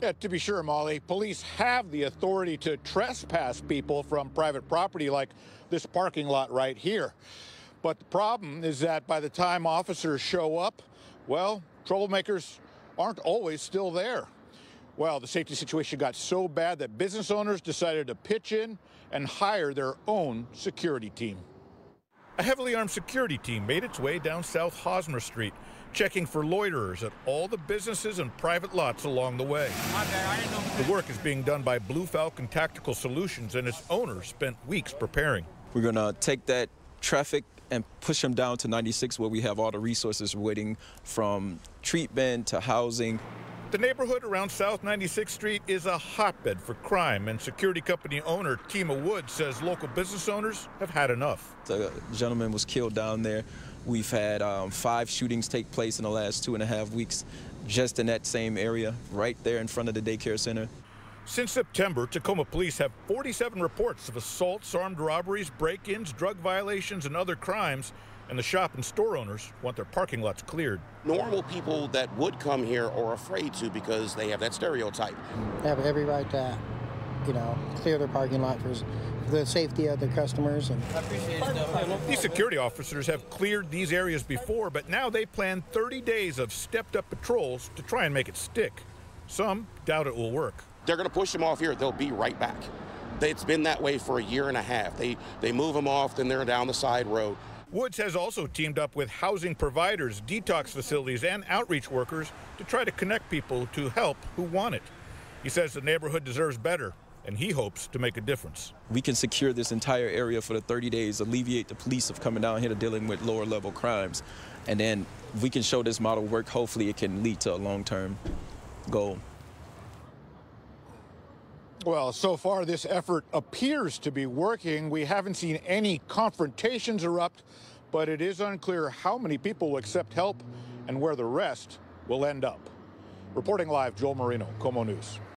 Yeah, to be sure, Molly, police have the authority to trespass people from private property like this parking lot right here. But the problem is that by the time officers show up, well, troublemakers aren't always still there. Well, the safety situation got so bad that business owners decided to pitch in and hire their own security team. A heavily armed security team made its way down South Hosmer Street, checking for loiterers at all the businesses and private lots along the way. The work is being done by Blue Falcon Tactical Solutions, and its owners spent weeks preparing. We're going to take that traffic and push them down to 96 where we have all the resources waiting from treatment to housing. The neighborhood around South 96th Street is a hotbed for crime, and security company owner Tema Wood says local business owners have had enough. The gentleman was killed down there. We've had um, five shootings take place in the last two and a half weeks just in that same area, right there in front of the daycare center. Since September, Tacoma police have 47 reports of assaults, armed robberies, break ins, drug violations, and other crimes and the shop and store owners want their parking lots cleared. Normal people that would come here are afraid to because they have that stereotype. They have every right to, you know, clear their parking lot for the safety of their customers. And these security officers have cleared these areas before, but now they plan 30 days of stepped-up patrols to try and make it stick. Some doubt it will work. They're going to push them off here. They'll be right back. It's been that way for a year and a half. They they move them off, then they're down the side road. Woods has also teamed up with housing providers, detox facilities, and outreach workers to try to connect people to help who want it. He says the neighborhood deserves better, and he hopes to make a difference. We can secure this entire area for the 30 days, alleviate the police of coming down here to dealing with lower level crimes, and then we can show this model work. Hopefully, it can lead to a long term goal. Well, so far this effort appears to be working. We haven't seen any confrontations erupt, but it is unclear how many people will accept help and where the rest will end up. Reporting live, Joel Marino, KOMO News.